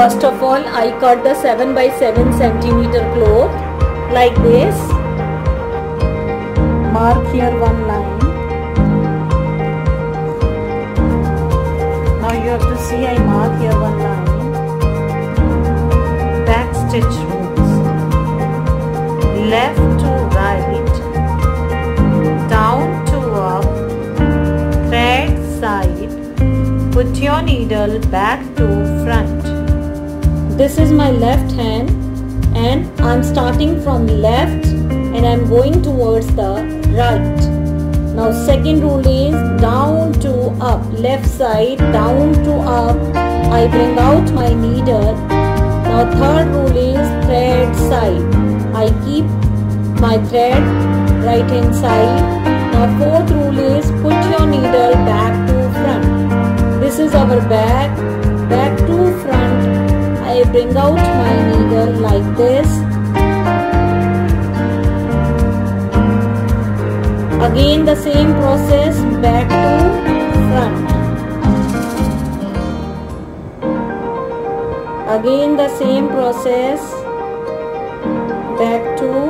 First of all, I cut the 7 by 7 centimeter cloth like this. Mark here one line. Now you have to see I mark here one line. Back stitch rules. Left to right. Down to up. Thread side. Put your needle back to front. This is my left hand and I'm starting from left and I'm going towards the right. Now second rule is down to up, left side down to up. I bring out my needle. Now third rule is thread side. I keep my thread right hand side. Now fourth rule is put your needle back to front. This is our back. I bring out my needle like this Again the same process back to front. Again the same process back to